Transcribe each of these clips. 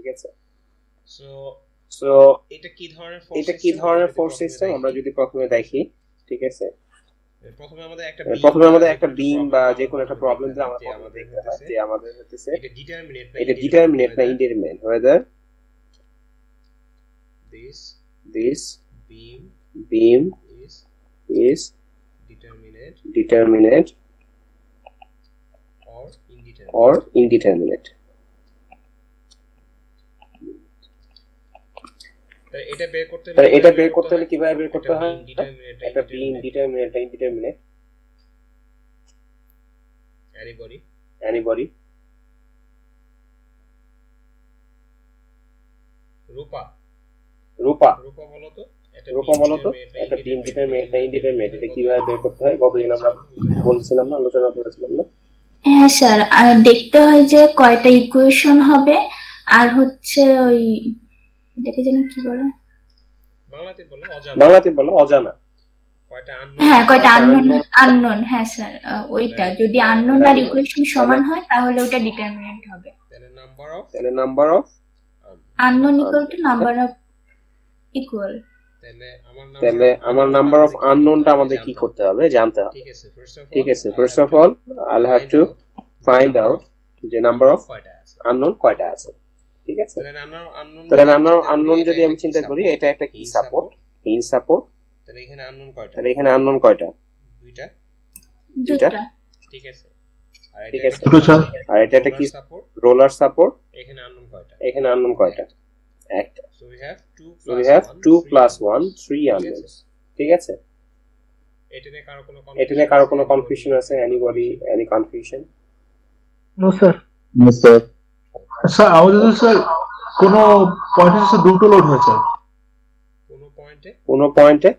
ঠিক আছে? So so এটা কি ধরনের এটা কি ধরনের ফোর্স সিস্টেম আমরা যদি প্রথমে দেখি ঠিক আছে? প্রথমে আমাদের একটা প্রথমে আমাদের একটা বিম বা যে কোনো একটা প্রবলেম যে আমরা প্রথমে দেখতে যে আমাদের হচ্ছে এটা ডিটারমিনেট এটা ডিটারমিনেট না indeterminate whether this this beam beam is is determinate determinate or indeterminate. or indeterminate. এটা বের করতে তাহলে এটা বের করতে হলে কীভাবে বের করতে হয়? ডিটারমিনেট একটা beam determinate indeterminate anybody anybody Rupa Rupa Rupa বলো তো? রূপা বলো তো? একটা বিম ডিটারমিনেট না ইনডিটারমিনেট এটা কীভাবে বের করতে হয়? গতদিন আমরা বলছিলাম না আলোচনা করেছিলাম না। হ্যাঁ স্যার। আর দেখতে হয় যে কয়টা ইকুয়েশন হবে আর হচ্ছে ওই এটাকে যেন কি বলে? বাংলাতে বলো অজানা। বাংলাতে বলো অজানা। হ্যাঁ কয়টা আননোন আননোন হ্যাঁ স্যার ওইটা। যদি আননোন আর ইকুয়েশন সমান হয় তাহলে ওটা ডিটারমিনেন্ট হবে। তাহলে নাম্বার অফ তাহলে number of unknown equal to number of equal তাহলে আমার নাম্বার অফ আননোনটা আমাদের কি করতে হবে? জানতে হবে। ঠিক আছে ফার্স্ট অফ ঠিক আছে first of all I have to find out যে নাম্বার অফ আছে। আননোন কয়টা আছে। ঠিক আছে? তাহলে আননোন যদি আমি চিন্তা করি এটা একটা কি সাপোর্ট ইন সাপোর্ট তাহলে এখানে আননোন কয়টা? তাহলে এখানে আননোন কয়টা? দুইটা? দুটা ঠিক আছে। ঠিক এটা আছে। দুটো স্যার আর এটা একটা কি সাপোর্ট রোলার সাপোর্ট এখানে আননোন কয়টা? এখানে আননোন কয়টা? একটা। So we have 2 So we have 2 plus 1, 3 unknowns. ঠিক আছে? এটা নিয়ে কারও কোনো এটা নিয়ে কারও কোনো কনফিউশন আছে? Anybody any confusion no sir no sir sir আমাদের তো স্যার কোনো পয়েন্টে স্যার দুটো লোড হয়েছে। কোন পয়েন্টে কোন পয়েন্টে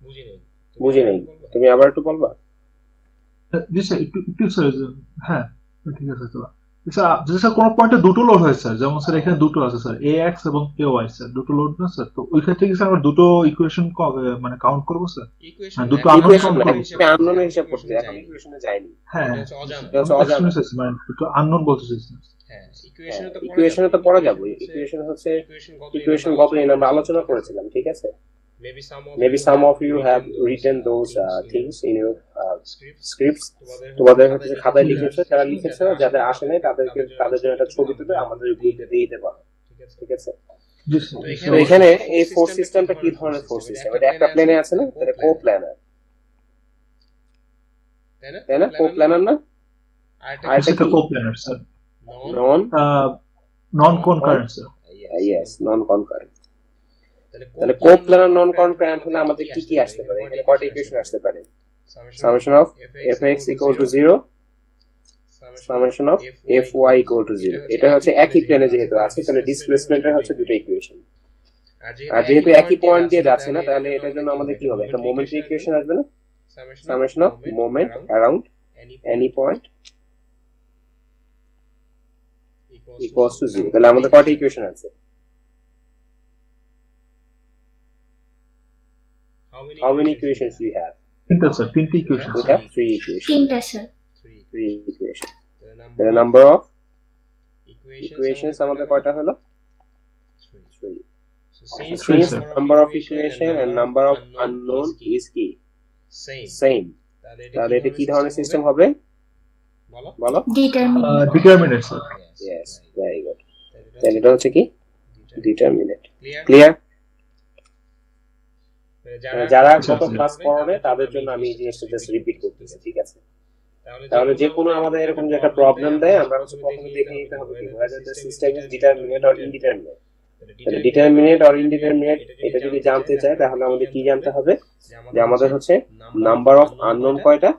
বুঝি নেই। বুঝি নেই। তুমি আবার একটু বলবা? জি স্যার একটু একটু স্যার হ্যাঁ ঠিক আছে স্যার স্যার যদি স্যার কোনো পয়েন্টে দুটো লোড হয়েছে স্যার। যেমন স্যার এখানে দুটো আছে স্যার। এ এক্স এবং এ ওয়াই স্যার। দুটো লোড না স্যার? তো ওই ক্ষেত্রে কি স্যার আমরা দুটো ইকুয়েশন মানে কাউন্ট করব স্যার? হ্যাঁ, দুটো ইকুয়েশন unknown না confirm আননোন হিসাব করতে এখন ইকুয়েশনে যায়নি। হ্যাঁ অজানা। মানে দুটো আননোন বলতে চাইছি হ্যাঁ ইকুয়েশনে তো ইকুয়েশনে পড়া যাবে। ইকুয়েশন হচ্ছে ইকুয়েশন ইকুয়েশন গত আমরা আলোচনা করেছিলাম ঠিক আছে? Maybe some of maybe some of you have written those things in your scripts scripts তোমাদের হচ্ছে যে খাতায় লিখেছে যারা লিখেছে যাদের আসে নাই তাদেরকে তাদের জন্য একটা ছবি তুলে আমাদের গ্রুপে দিয়ে দিতে পারো ঠিক আছে? এখানে এই ফোর্স সিস্টেমটা কি ধরনের ফোর্স সিস্টেম এটা একটা প্লেনে আছে না? এটা কো প্ল্যানার তাই না কো প্ল্যানার না? আর এটা কি? Sir non non concurrent sir yes non concurrent তাহলে তাহলে কো প্ল্যানার নন কনকারেন্ট হলে আমাদের কি কি আসতে পারে? এখানে কয়টা ইকুয়েশন আসতে পারে। Summation of fx equal to 0 summation of fy equal to 0 এটা হচ্ছে একই প্লেনে যেহেতু আছে তাহলে ডিসপ্লেসমেন্টের হচ্ছে দুটো ইকুয়েশন আর যেহেতু একই পয়েন্ট দিয়ে যাচ্ছে না তাহলে এটার জন্য আমাদের কি হবে? একটা মোমেন্টের ইকুয়েশন আসবে না? Summation of moment around any point equals to 0 তাহলে আমাদের কয়টা ইকুয়েশন আছে? How many equations we have? তিনটা স্যার তিনটে ইকুয়েশন তিনটা স্যার নাম্বার অফ ইকুয়েশনস আমাদের কয়টা হলো? Number of equation and number of unknown is কি সেম তাহলে এটা কি ধরনের সিস্টেম হবে? বলো। Determinate sir yes very good তাহলে এটা হচ্ছে কি? ডিটারমিনেট ক্লিয়ার যারা যারা আচ্ছা। ক্লাস পড়াবে তাদের জন্য আমি এই জিনিসটা জাস্ট রিপিট করতেছি ঠিক আছে? তাহলে যে কোনো আমাদের এরকম যে একটা প্রবলেম দেয় আমরা হচ্ছে প্রথমে দেখে নিতে হবে কি the system is determinate or indeterminate. তাহলে ডিটারমিনেট অর ইনডিটারমিনেট এটা যদি জানতে চাই তাহলে আমাদের কি জানতে হবে? যে আমাদের হচ্ছে নাম্বার অফ আননোন কয়টা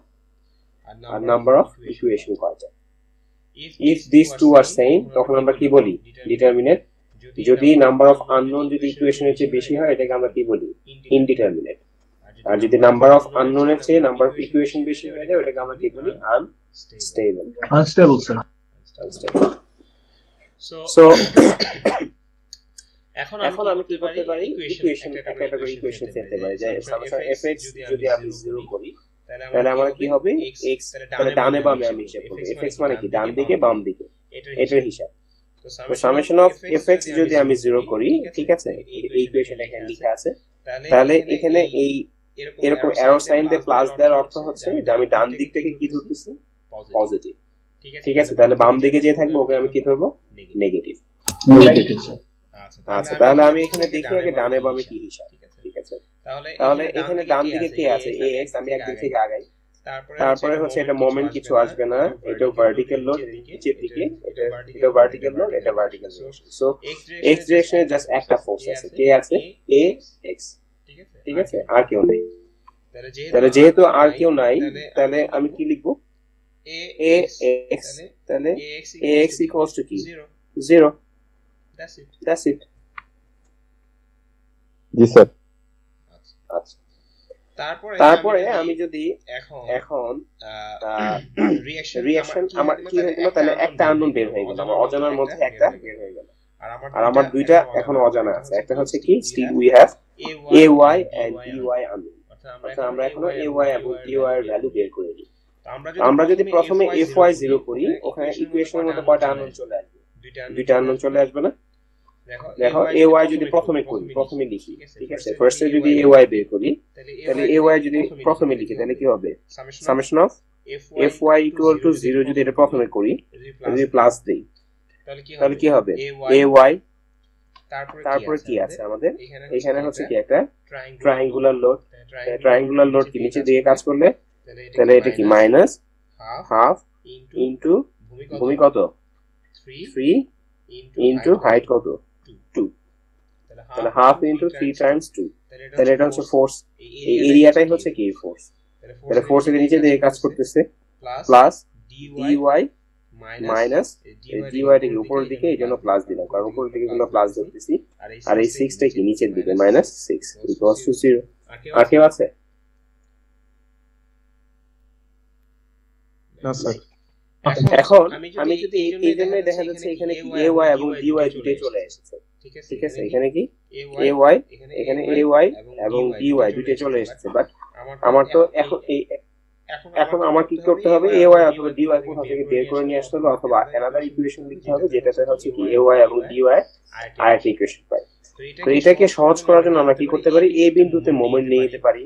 আর নাম্বার অফ ইকুয়েশন কয়টা? If this two are same তখন আমরা কি বলি? ডিটারমিনেট যদি নাম্বার অফ আননোন যদি ইকুয়েশনের চেয়ে বেশি হয় এটাকে আমরা কি বলি? ইনডিটারমিনেট আর যদি নাম্বার অফ আননোনের চেয়ে নাম্বার অফ ইকুয়েশন বেশি হয়ে যায় ওটাকে আমরা কি বলি? Unstable unstable sir unstable so এখন এখন আমি কি করতে পারি? ইকুয়েশন একটা করে ইকুয়েশন ফেলতে পারি। যে fx যদি আমি জিরো করি তাহলে আমার কি হবে? x তাহলে ডানে বামে আমি হিসাব করব। fx মানে কি? ডান দিকে। বাম দিকে। এটার হিসাব। তো সামেশন অফ fx যদি আমি জিরো করি ঠিক আছে? এই ইকুয়েশন এখানে লেখা আছে। তাহলে এখানে এই এরকম অ্যারো সাইন দিয়ে প্লাস দেওয়ার অর্থ হচ্ছে যে আমি ডান দিক থেকে কি ধরতেছি? পজিটিভ ঠিক আছে? তাহলে বাম দিকে যে থাকবে ওকে আমি কি ধরবো? নেগেটিভ নেগেটিভ আচ্ছা তাহলে আমি এখানে দেখি আগে ডানে বামে কি হিসাব। ঠিক আছে? তাহলে এখানে ডান দিকে কি আছে? ax আমি একদিক থেকে আগাই। তারপরে হচ্ছে এটা মোমেন্ট কিছু আসবে না। এটা ভার্টিক্যাল লোড নিচের দিকে। এটা এটা ভার্টিক্যাল লোড এটা ভার্টিক্যাল লোড সো x ডিরেকশনে জাস্ট একটা ফোর্স আছে। কে আছে a x ঠিক আছে? আর কেউ নেই। তাহলে যেহেতু আর কেউ নাই তাহলে আমি কি লিখব? A x তাহলে ax equals to কি? Zero that's it that's it G sir আচ্ছা। তারপরে তারপরে আমি যদি এখন এখন রিঅ্যাকশন রিঅ্যাকশন আমার কি হয়ে? গেল তাহলে একটা আননোন বের হয়ে গেল। আমার অজানার মধ্যে একটা বের হয়ে গেল। আর আমার দুইটা এখন অজানা। আছে একটা হচ্ছে কি? Still we have A Y and E Y unknown অর্থাৎ আমরা এখনও এ ওয়াই এবং ই ওয়াই এর ভ্যালু বের করে দিই। আমরা যদি প্রথমে এফ ওয়াই জিরো করি ওখানে ইকুয়েশনের মধ্যে কয়টা আননোন চলে আসবে? দুইটা আননোন চলে আসবে না? দেখো এ ওয়াই যদি প্রথমে করি প্রথমে লিখি ঠিক আছে? ফার্স্টে যদি এ ওয়াই বের করি তাহলে এ ওয়াই যদি প্রথমে লিখি তাহলে কি হবে? Summation of F Y equal to zero যদি এটা প্রথমে করি যদি প্লাস দেই তাহলে কি হবে? এ ওয়াই তারপরে কি আছে আমাদের? এখানে হচ্ছে কি একটা ট্রায়াঙ্গুলার লোড ট্রায়াঙ্গুলার লোড কি নিচে দিয়ে কাজ করলে? তাহলে এটা কি মাইনাস হাফ ইন্টু ভূমি কত থ্রি ইন্টু হাইট কত? টু তাহলে half into three times two তাহলে এটা হচ্ছে ফোর্স এই এরিয়াটাই হচ্ছে কি ফোর্স তাহলে ফোর্স এর নিচে দিয়ে কাজ করতেছে প্লাস ডিওয়াই মাইনাস ডিওয়াই টা কি উপরের দিকে এই জন্য প্লাস দিলাম কারণ উপরের দিকে জন্য প্লাস ধরতেছি। আর এই সিক্সটা কি? নিচের দিকে minus six equals to zero আর কেউ আছে? না স্যার এখন আমি যদি এই জন্যই দেখা যাচ্ছে এখানে কি এ ওয়াই এবং ডি ওয়াই দুটোই চলে এসেছে। ঠিক আছে? এখানে কি? এ ওয়াই এখানে এ ওয়াই এবং ডি ওয়াই দুটোই চলে এসেছে। বাট আমার তো এখন এই এখন আমার কি করতে হবে এ ওয়াই অথবা ডি ওয়াই কোথা থেকে বের করে নিয়ে আসতে হবে অথবা অ্যানাদার ইকুয়েশন লিখতে হবে যেটাতে হচ্ছে কি এ ওয়াই এবং ডি ওয়াই আরেকটা ইকুয়েশন পাই। তো এটাকে সহজ করার জন্য আমরা কি করতে পারি? এ বিন্দুতে মোমেন্ট নিয়ে নিতে পারি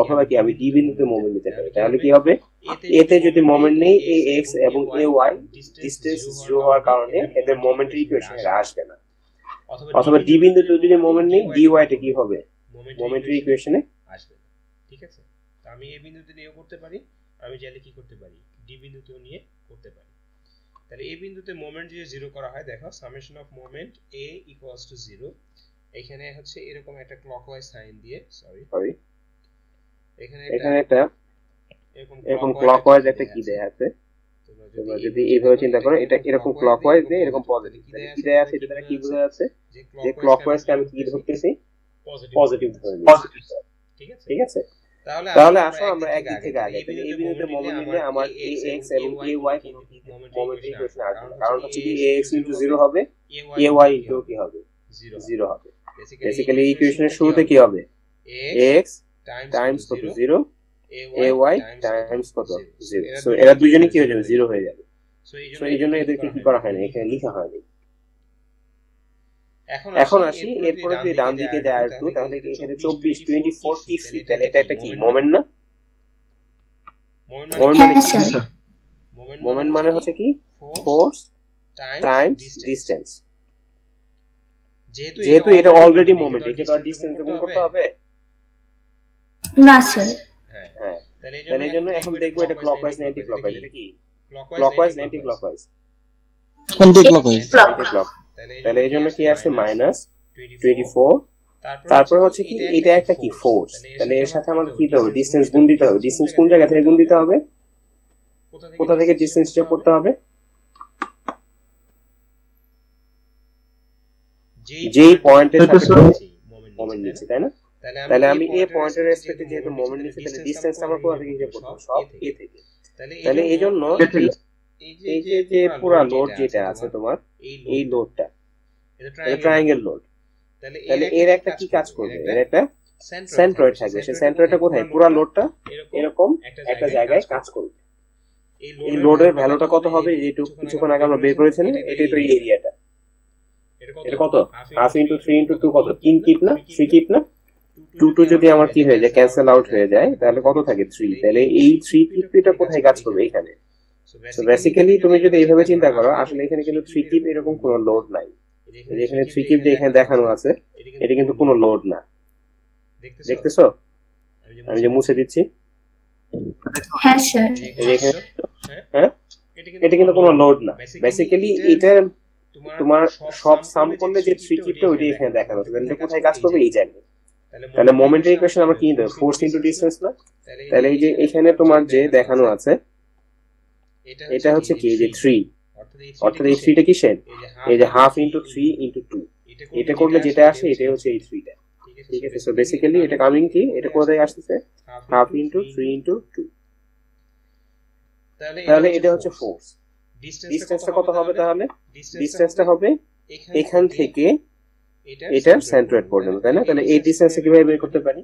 অথবা কি আমি ডি বিন্দুতে মোমেন্ট নিতে পারি? তাহলে কি হবে? এতে যদি মোমেন্ট নেই এ এক্স এবং এ ওয়াই ডিস্টেন্স জিরো হওয়ার কারণে এদের মোমেন্টের ইকুয়েশন আসবে না অথবা ডি বিন্দুতে যদি মোমেন্ট নেই ডি ওয়াইটা কি হবে? মোমেন্টের ইকুয়েশনে আসবে। ঠিক আছে? তো আমি এই বিন্দুতে নিয়েও করতে পারি আমি চাইলে কি করতে পারি? ডি বিন্দুতেও নিয়ে করতে পারি। তাহলে এই বিন্দুতে মোমেন্ট যদি জিরো করা হয় দেখো summation of moment A equals to zero এখানে হচ্ছে এরকম একটা ক্লকওয়াইজ সাইন দিয়ে সরি সরি এখানে এখানে একটা এরকম এরকম ক্লকওয়াইজ একটা কি দেয়া আছে? তোমরা যদি এইভাবে চিন্তা করো এটা এরকম ক্লকওয়াইজ দিয়ে এরকম পজিটিভ কি দেয়া আছে? এটা দ্বারা কি বোঝা যাচ্ছে? যে ক্লকওয়াইজকে আমি কি ধরতেছি? পজিটিভ ধরে নিচ্ছি ঠিক আছে? ঠিক আছে? তাহলে আসো আমরা একদিক থেকে আগে। তাহলে এই বিন্দুতে মোমেন্ট নিলে আমার এ এক্স এবং এ ওয়াই মোমেন্ট ইকুয়েশন আসবে। না। কারণ হচ্ছে কি এ এক্স ইন্টু জিরো হবে? এ ওয়াই ইন্টু কি হবে? জিরো জিরো হবে। বেসিক্যালি ইকুয়েশনের শুরুতে কি হবে? এ এক্স টাইমস কত? জিরো এ ওয়াই টাইমস কত জিরো সো এরা দুজনেই কি হয়ে যাবে জিরো হয়ে যাবে সো এই জন্য এদেরকে কি করা হয় না এখানে লেখা হয়নি এখন আসি এরপরে যদি ডান দিকে যায় একটু তাহলে এখানে চব্বিশ টোয়েন্টি ফোর টি তাহলে এটা একটা কি মোমেন্ট না মোমেন্ট মানে হচ্ছে কি ফোর্স টাইমস ডিস্টেন্স যেহেতু এটা অলরেডি মোমেন্ট আর ডিস্টেন্স গুণ করতে হবে না স্যার হ্যাঁ। তাহলে এই জন্য এখন দেখব এটা ক্লকওয়াইজ না অ্যান্টি ক্লকওয়াইজ এটা কি? ক্লকওয়াইজ না anti clockwise clockwise anti clock তাহলে এই জন্য কি আসছে মাইনাস টোয়েন্টি ফোর তারপর হচ্ছে কি? এটা একটা কি? ফোর্স তাহলে এর সাথে আমাদের কি দিতে হবে? ডিস্টেন্স গুণ দিতে হবে। ডিস্টেন্স কোন জায়গা থেকে গুণ দিতে হবে? কোথা থেকে ডিস্টেন্স যোগ করতে হবে? যেই পয়েন্টের এটা মোমেন্ট নিচ্ছে তাই না? তাহলে আমি এ পয়েন্টের রেসপেক্টে যেহেতু মোমেন্ট নিচ্ছে তাহলে ডিস্টেন্স আমার কোথা থেকে হিসাব করতে হবে সব এ থেকে তাহলে এই জন্য এই যে যে পুরো লোড যেটা আছে তোমার এই লোডটা এটা ট্রায়াঙ্গেল লোড তাহলে এর একটা কি কাজ করবে এর একটা সেন্ট্রয়েড থাকবে। সেই সেন্ট্রয়েডটা কোথায়? পুরো লোডটা এরকম একটা জায়গায় কাজ করবে। এই লোডের ভ্যালুটা কত হবে? এই কিছুক্ষণ আগে আমরা বের করেছিলাম এটাই তো এই এরিয়াটা এটা কত half into three into two কত? তিন কিপ না থ্রি কিপ না টু টু যদি আমার কি হয়ে যায় ক্যান্সেল আউট হয়ে যায় তাহলে কত থাকে থ্রি তাহলে এই থ্রি কিপটা কোথায় কাজ করবে এখানে? বেসিক্যালি তুমি যদি এইভাবে চিন্তা করো আসলে এখানে কিন্তু থ্রি কিপ এরকম কোনো লোড নাই। এখানে থ্রি কিপ যে এখানে দেখানো আছে এটা কিন্তু কোনো লোড না। দেখতেছো? আমি যে মুছে দিচ্ছি। হ্যাঁ স্যার হ্যাঁ? এটা কিন্তু কোনো লোড না। বেসিক্যালি এটা তোমার সব সাম করলে যে থ্রি কিপটা ওইটা এখানে দেখানো তাহলে কোথায় কাজ করবে? এই জায়গায়। তাহলে মোমেন্টারি ইকুয়েশন আমরা কি দেবো? ফোর্স ইনটু ডিসটেন্স না? তাহলে এই যে এখানে তোমার যে দেখানো আছে এটা হচ্ছে কি? যে থ্রি অর্থাৎ এই থ্রিটা কিসের? এই যে half into three into two এটা করলে যেটা আসে এটাই হচ্ছে এই থ্রিটা ঠিক আছে সো বেসিক্যালি এটা কামিং কি? এটা কোথায় আসছে half into three into two তাহলে এটা হচ্ছে ফোর্স ডিসটেন্সটা কত হবে তাহলে? ডিসটেন্সটা হবে এখান থেকে এটা সেন্ট্রয়েড পর্যন্ত তাই না? তাহলে এই ডিসটেন্সটা কীভাবে বের করতে পারি?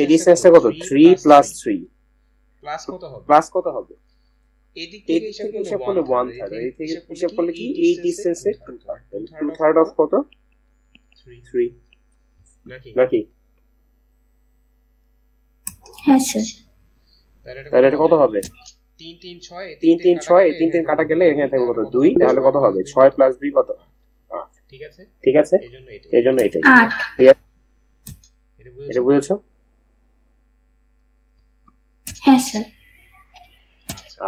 এই ডিসটেন্সটা কত? থ্রি প্লাস থ্রি প্লাস কত হবে? প্লাস কত হবে? এদিক এই থেকে হিসাব করলে ওয়ান থার্ড এই থেকে হিসাব করলে কি? এই ডিসটেন্সে টু থার্ড অফ কত? থ্রি নাকি নাকি হ্যাঁ স্যার তাহলে এটা কত হবে? তিন তিন ছয় তিন তিন ছয় তিন তিন কাটা গেলে এখানে থাকবে কত? দুই তাহলে কত হবে? ছয় প্লাস দুই কত? ঠিক আছে? ঠিক আছে? এই জন্য এটা এটাই। বুঝেছ? হ্যাঁ স্যার।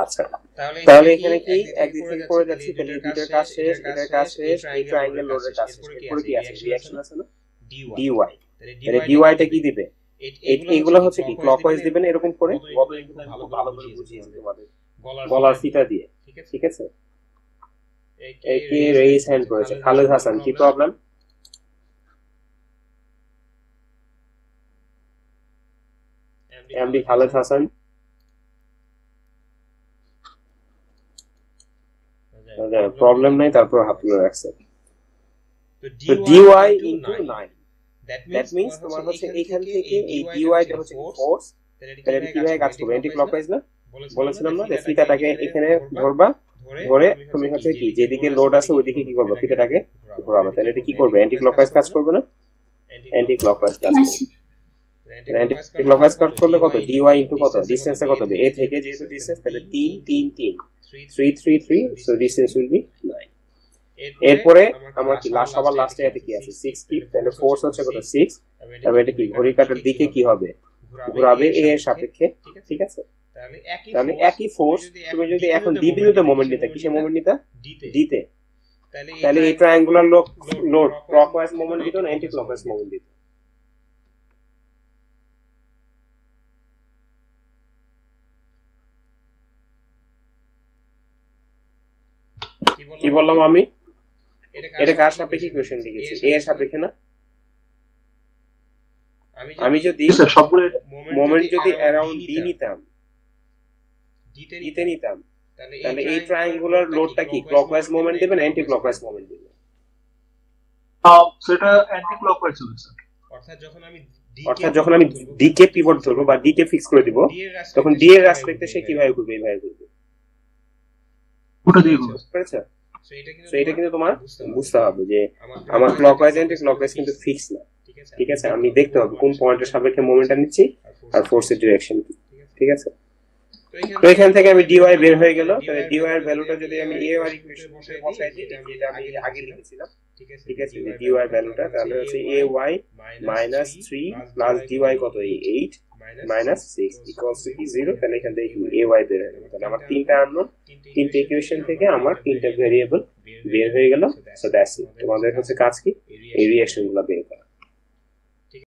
আচ্ছা। তাহলে তাহলে এখানে কি? একদিক থেকে পড়ে যাচ্ছি তাহলে এই কাজ শেষ এটার কাজ শেষ এই ট্রায়াঙ্গেল লোডের কাজ শেষ এরপরে কি আছে? রিঅ্যাকশন আছে? না? ডিওয়াই তাহলে ডিওয়াইটা কি দিবে? এই- এইগুলো হচ্ছে কি? ক্লকওয়াইজ দিবেন এরকম করে? গত ভালো ভালো করে বুঝিয়েছি তোমাদের গলার ফিতা দিয়ে। ঠিক আছে? আছে রেইস হ্যান্ড করেছে খালেদ হাসান কি problem MD Khaled Hasan problem নাই তারপর হাফ কিলো রাখছে তো ডিওয়াই ইনটু 9 দ্যাট মিন্স তোমার হচ্ছে এইখান থেকে এই ডিওয়াইটা হচ্ছে ফোর্স তাহলে এটা কীভাবে কাজ করবে অ্যান্টি ক্লকওয়াইজ না? বলেছিলাম না? যে এখানে ধরবা। ধরে তুমি হচ্ছে কি যেদিকে লোড আছে ওইদিকে কি করবে? ফিতাটাকে ঘোরাবে তাহলে এটা কি করবে? অ্যান্টি ক্লকওয়াইজ কাজ করবে না? অ্যান্টি ক্লকওয়াইজ কাজ করবে। অ্যান্টি ক্লকওয়াইজ কাজ করলে কত? ডিওয়াই ইনটু কত? ডিসটেন্সটা কত? হবে এ থেকে যেহেতু ডিসটেন্স তাহলে 3 3 3 3 3 3 সো ডিসটেন্স উইল বি 9 এরপরে আমার কি লাস্ট এতে কি আছে? 6 কি? তাহলে ফোর্স হচ্ছে কত? 6 তবে এটা কি? ঘড়ি কাটার দিকে কি হবে? ঘোরাবে এ এর সাপেক্ষে। ঠিক আছে? তাহলে একই তাহলে একই ফোর্স তুমি যদি এখন ডি বিন্দুতে মোমেন্ট নিতে কিসে মোমেন্ট নিতে দিতে তাহলে তাহলে এই triangular load load clockwise moment দিত না অ্যান্টি ক্লকওয়াইজ মোমেন্ট দিত? কি বললাম? আমি? এটা কার সাপেক্ষে ইকুয়েশন লিখেছি এ এর সাপেক্ষে না? আমি যদি স্যার সবগুলো মোমেন্ট যদি অ্যারাউন্ড ডি নিতাম দিতে দিতে নিতাম। তাহলে তাহলে এই ট্রায়াঙ্গুলার লোডটা কি ক্লকওয়াইজ মোমেন্ট দিবেন অ্যান্টি ক্লকওয়াইজ মোমেন্ট দিবেন? আহ, সেটা অ্যান্টি ক্লকওয়াইজ হবে স্যার অর্থাৎ যখন আমি অর্থাৎ যখন আমি ডি কে পিভট ধরবো বা ডি কে ফিক্স করে দিব তখন ডি এর রেসপেক্টে সে কীভাবে করবে এইভাবে করবে ওটা দিয়ে বুঝতে পেরেছ সো এটা কিন্তু তোমার বুঝতে হবে। যে আমার ক্লকওয়াইজ অ্যান্টি ক্লকওয়াইজ কিন্তু ফিক্স না। ঠিক আছে? ঠিক আছে? আমি দেখতে হবে কোন পয়েন্টের সাপেক্ষে মোমেন্টটা নিচ্ছি আর ফোর্সের ডিরেকশন কি। ঠিক আছে? তো এখান থেকে আমি ডিওয়াই বের হয়ে গেল। তাহলে ডিওয়াই এর ভ্যালুটা যদি আমি এ আর ইকুয়েশন বসাই দিই যেটা আমি আগে লিখেছিলাম। ঠিক আছে ঠিক আছে ডিওয়াই ভ্যালুটা তাহলে হচ্ছে A Y minus three plus D Y কত? এই eight minus six equals to কি জিরো তাহলে এখান থেকে এ ওয়াই বের হয়ে গেল। তাহলে আমার তিনটা আননোন তিনটে ইকুয়েশন থেকে আমার তিনটা ভেরিয়েবল বের হয়ে গেল। সো দ্যাটস ইট তোমাদের হচ্ছে কাজ কি? এই রিঅ্যাকশনগুলো বের করা।